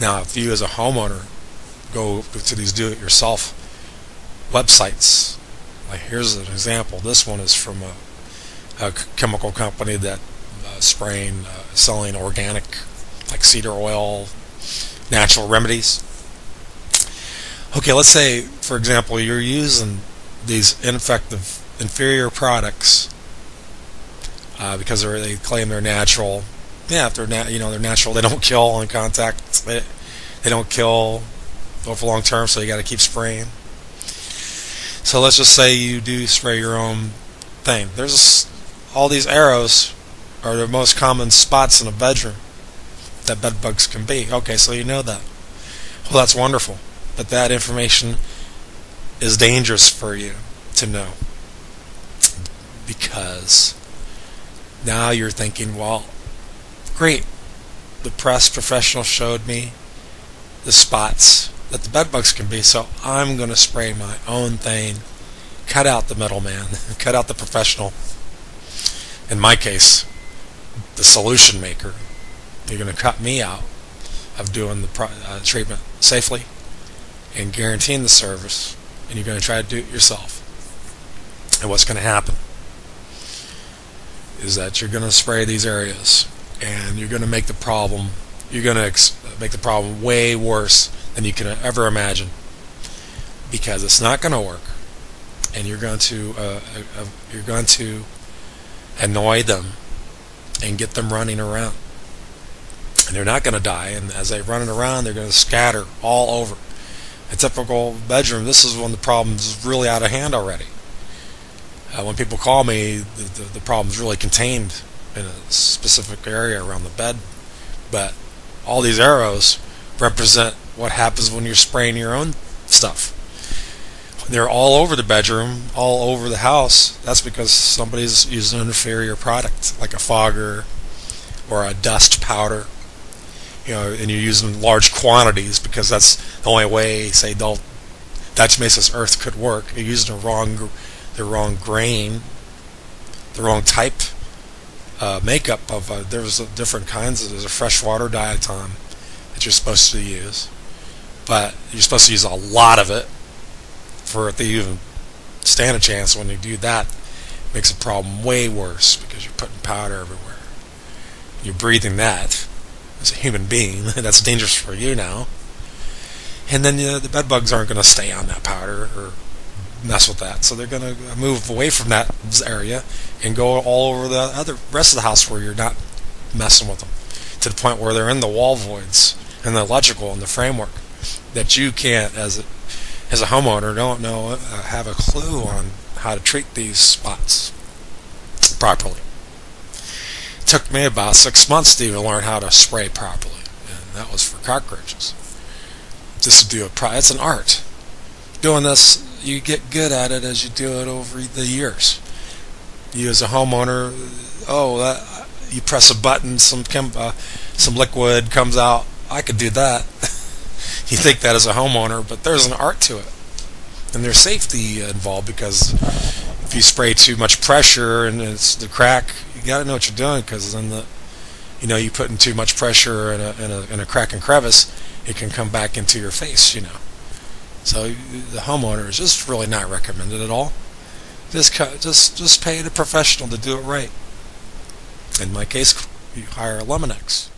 Now, if you as a homeowner go to these do-it-yourself websites, like here's an example. This one is from a, a chemical company that uh, spraying, uh, selling organic, like cedar oil, natural remedies. Okay, let's say, for example, you're using these ineffective, inferior products uh, because they claim they're natural. Yeah, if they're you know they're natural, they don't kill on contact. They, they don't kill over long term, so you got to keep spraying. So let's just say you do spray your own thing. There's all these arrows are the most common spots in a bedroom that bed bugs can be. Okay, so you know that. Well, that's wonderful, but that information is dangerous for you to know because now you're thinking, well, great. The pest professional showed me the spots that the bed bugs can be, so I'm going to spray my own thing. Cut out the middleman, cut out the professional. In my case, the solution maker. You're going to cut me out of doing the uh, treatment safely and guaranteeing the service, and you're going to try to do it yourself. And what's going to happen is that you're going to spray these areas, and you're going to make the problem. You're going to ex- make the problem way worse than you can ever imagine, because it's not going to work, and you're going to uh, uh, you're going to annoy them and get them running around. And they're not going to die, and as they're running around, they're going to scatter all over. A typical bedroom, this is when the problem's really out of hand already. Uh, when people call me, the, the, the problem's really contained in a specific area around the bed, but all these arrows represent what happens when you're spraying your own stuff. They're all over the bedroom, all over the house. That's because somebody's using an inferior product, like a fogger or a dust powder. You know, and you're using large quantities because that's the only way, say, makes this earth could work. You're using the wrong, the wrong grain, the wrong type uh, makeup of. Uh, there's different kinds. Of, there's a freshwater diatom that you're supposed to use, but you're supposed to use a lot of it for it to even stand a chance. When you do that, it makes the problem way worse because you're putting powder everywhere. You're breathing that as a human being. That's dangerous for you now. And then uh, the bed bugs aren't going to stay on that powder or mess with that. So they're going to move away from that area and go all over the other rest of the house where you're not messing with them to the point where they're in the wall voids and the electrical and the framework that you can't as a as a homeowner don't know uh, have a clue on how to treat these spots properly. It took me about six months to even learn how to spray properly, and that was for cockroaches. Just to do a pro- it's an art. Doing this, you get good at it as you do it over the years. You as a homeowner, oh, that, you press a button, some chem- uh, some liquid comes out. I could do that. you think that as a homeowner, but there's an art to it. And there's safety involved because if you spray too much pressure and it's the crack, you got to know what you're doing because then the, you know, you put in too much pressure in a, in a in a crack and crevice, it can come back into your face, you know. So the homeowner is just really not recommended at all. Just just just pay the professional to do it right. In my case, you hire Eliminex.